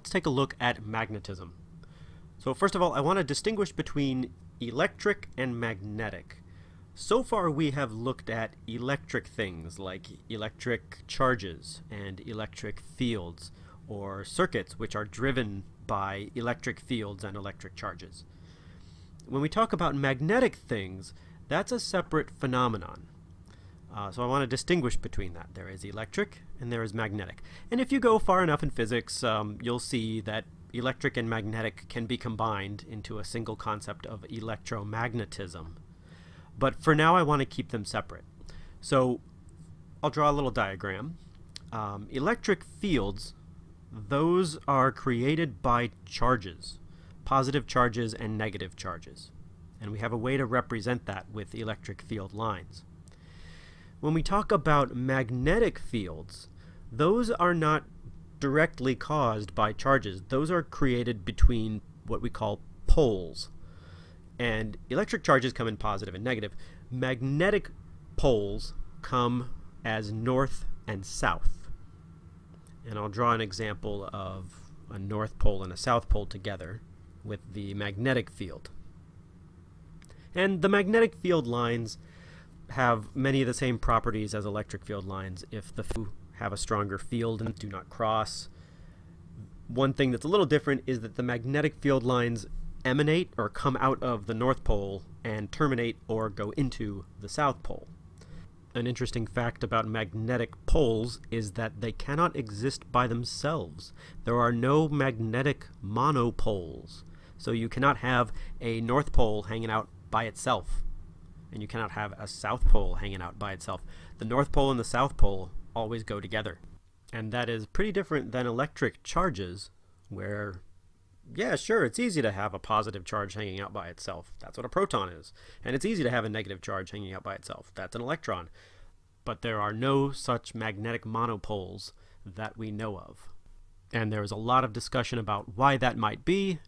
let's take a look at magnetism. So first of all, I want to distinguish between electric and magnetic. So far we have looked at electric things like electric charges and electric fields or circuits which are driven by electric fields and electric charges. When we talk about magnetic things, that's a separate phenomenon. Uh, so I want to distinguish between that. There is electric and there is magnetic. And if you go far enough in physics, um, you'll see that electric and magnetic can be combined into a single concept of electromagnetism. But for now I want to keep them separate. So I'll draw a little diagram. Um, electric fields, those are created by charges, positive charges and negative charges. And we have a way to represent that with electric field lines. When we talk about magnetic fields, those are not directly caused by charges. Those are created between what we call poles. And electric charges come in positive and negative. Magnetic poles come as north and south. And I'll draw an example of a north pole and a south pole together with the magnetic field. And the magnetic field lines have many of the same properties as electric field lines if the have a stronger field and do not cross. One thing that's a little different is that the magnetic field lines emanate or come out of the North Pole and terminate or go into the South Pole. An interesting fact about magnetic poles is that they cannot exist by themselves. There are no magnetic monopoles. So you cannot have a North Pole hanging out by itself and you cannot have a South Pole hanging out by itself. The North Pole and the South Pole always go together. And that is pretty different than electric charges, where, yeah, sure, it's easy to have a positive charge hanging out by itself. That's what a proton is. And it's easy to have a negative charge hanging out by itself. That's an electron. But there are no such magnetic monopoles that we know of. And there is a lot of discussion about why that might be,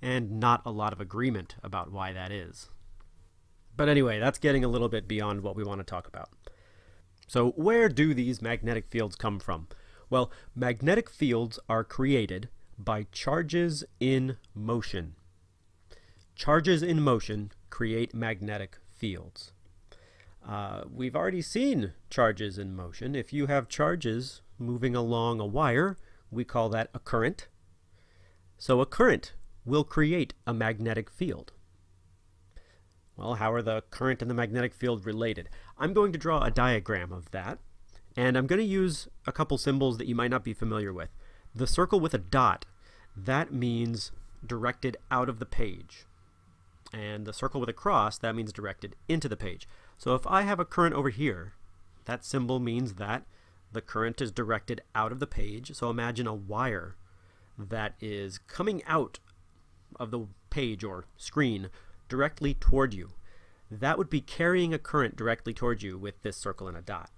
and not a lot of agreement about why that is. But anyway, that's getting a little bit beyond what we want to talk about. So where do these magnetic fields come from? Well, magnetic fields are created by charges in motion. Charges in motion create magnetic fields. Uh, we've already seen charges in motion. If you have charges moving along a wire, we call that a current. So a current will create a magnetic field. Well, how are the current and the magnetic field related? I'm going to draw a diagram of that, and I'm going to use a couple symbols that you might not be familiar with. The circle with a dot, that means directed out of the page. And the circle with a cross, that means directed into the page. So if I have a current over here, that symbol means that the current is directed out of the page. So imagine a wire that is coming out of the page or screen directly toward you. That would be carrying a current directly toward you with this circle and a dot.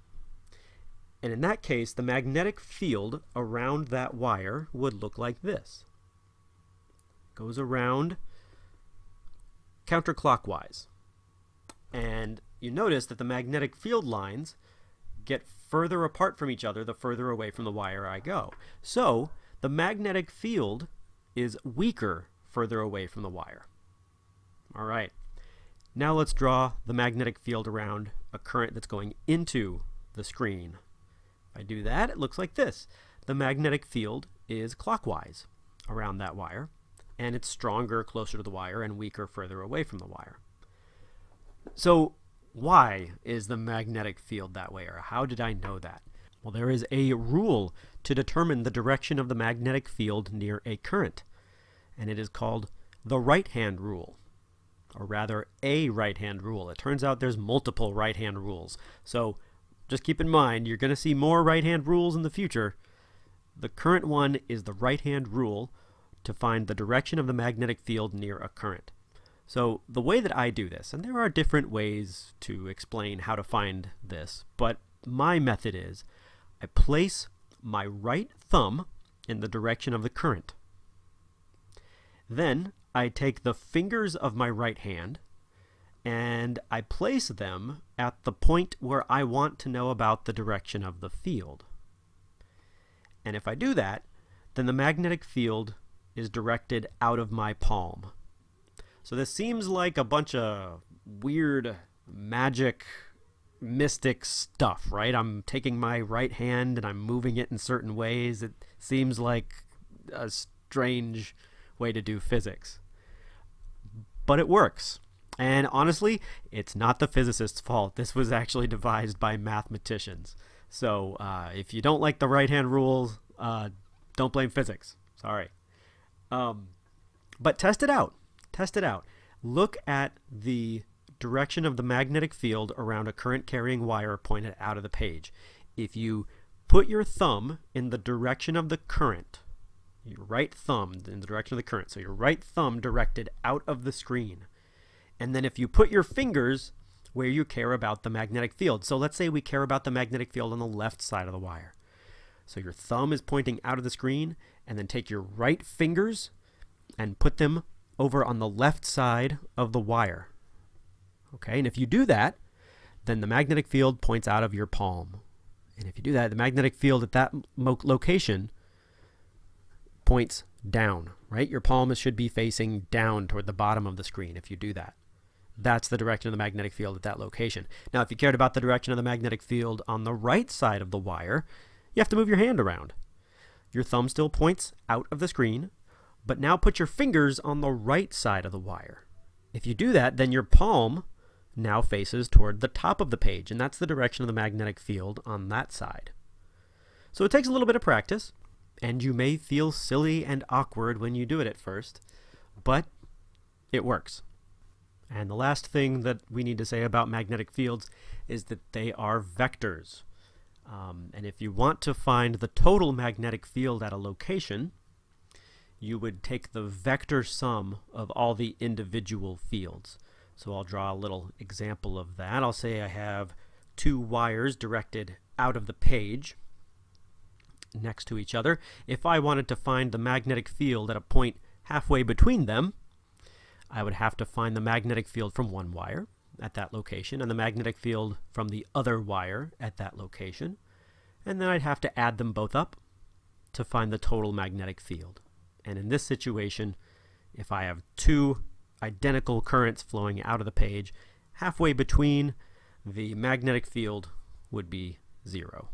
And in that case, the magnetic field around that wire would look like this. Goes around counterclockwise. And you notice that the magnetic field lines get further apart from each other the further away from the wire I go. So the magnetic field is weaker further away from the wire. All right. Now let's draw the magnetic field around a current that's going into the screen. If I do that, it looks like this. The magnetic field is clockwise around that wire, and it's stronger closer to the wire and weaker further away from the wire. So why is the magnetic field that way, or how did I know that? Well, there is a rule to determine the direction of the magnetic field near a current, and it is called the right-hand rule or rather a right-hand rule. It turns out there's multiple right-hand rules. So just keep in mind, you're going to see more right-hand rules in the future. The current one is the right-hand rule to find the direction of the magnetic field near a current. So the way that I do this, and there are different ways to explain how to find this, but my method is I place my right thumb in the direction of the current. Then I take the fingers of my right hand and I place them at the point where I want to know about the direction of the field. And if I do that, then the magnetic field is directed out of my palm. So this seems like a bunch of weird magic mystic stuff, right? I'm taking my right hand and I'm moving it in certain ways. It seems like a strange way to do physics. But it works. And honestly, it's not the physicist's fault. This was actually devised by mathematicians. So uh, if you don't like the right hand rules, uh, don't blame physics. Sorry. Um, but test it out. Test it out. Look at the direction of the magnetic field around a current carrying wire pointed out of the page. If you put your thumb in the direction of the current, your right thumb in the direction of the current, so your right thumb directed out of the screen, and then if you put your fingers where you care about the magnetic field. So let's say we care about the magnetic field on the left side of the wire. So your thumb is pointing out of the screen, and then take your right fingers and put them over on the left side of the wire. Okay, and if you do that, then the magnetic field points out of your palm. And if you do that, the magnetic field at that location points down, right? Your palm should be facing down toward the bottom of the screen if you do that. That's the direction of the magnetic field at that location. Now, if you cared about the direction of the magnetic field on the right side of the wire, you have to move your hand around. Your thumb still points out of the screen, but now put your fingers on the right side of the wire. If you do that, then your palm now faces toward the top of the page, and that's the direction of the magnetic field on that side. So it takes a little bit of practice, and you may feel silly and awkward when you do it at first, but it works. And the last thing that we need to say about magnetic fields is that they are vectors. Um, and if you want to find the total magnetic field at a location, you would take the vector sum of all the individual fields. So I'll draw a little example of that. I'll say I have two wires directed out of the page next to each other. If I wanted to find the magnetic field at a point halfway between them, I would have to find the magnetic field from one wire at that location and the magnetic field from the other wire at that location. And then I'd have to add them both up to find the total magnetic field. And in this situation, if I have two identical currents flowing out of the page, halfway between the magnetic field would be zero.